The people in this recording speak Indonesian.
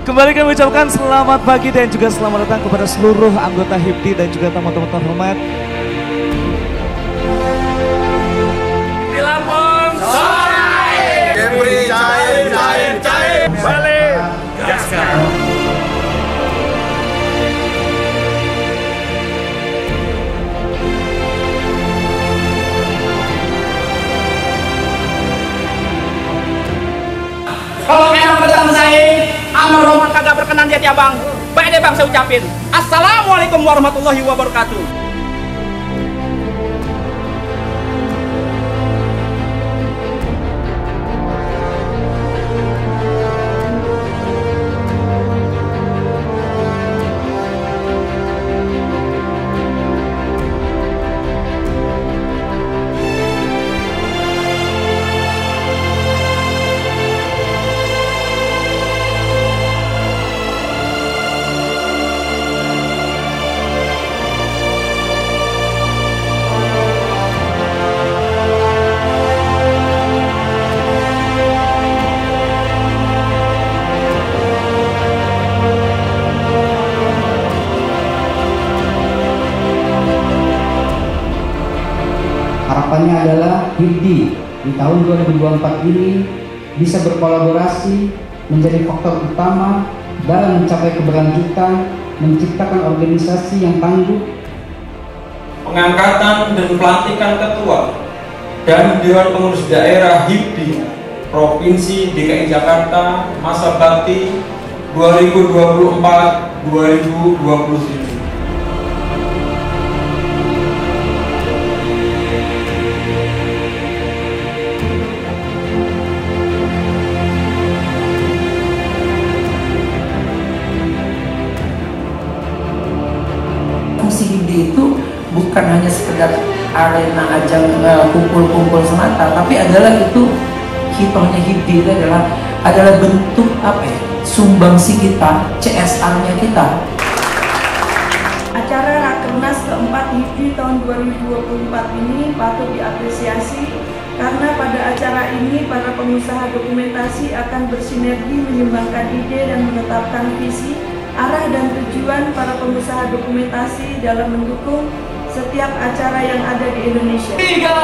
Kembali kami ucapkan selamat pagi dan juga selamat datang kepada seluruh anggota HIPDI dan juga tamu-tamu terhormat. Di Lampung sore. Kepri cair cair cair. Balik. Gaskan. Kalau emang ketemu saya, Roman kagak berkenan dia ya bang. Baik deh bang saya ucapin. Assalamualaikum warahmatullahi wabarakatuh. Harapannya adalah HIPDI di tahun 2024 ini bisa berkolaborasi menjadi faktor utama dalam mencapai keberlanjutan, menciptakan organisasi yang tangguh, pengangkatan dan pelantikan ketua dan Dewan Pengurus Daerah HIPDI Provinsi DKI Jakarta masa bakti 2024-2027. HIPDI itu bukan hanya sekedar arena ajang eh, kumpul-kumpul semata, tapi adalah itu hitohnya HIPDI itu adalah adalah bentuk apa ya sumbangsi kita, CSR-nya kita. Acara Rakernas keempat HIPDI tahun 2024 ini patut diapresiasi karena pada acara ini para pengusaha dokumentasi akan bersinergi menyumbangkan ide dan menetapkan visi, arah dan tujuan para pengusaha dokumentasi dalam mendukung setiap acara yang ada di Indonesia. Tiga,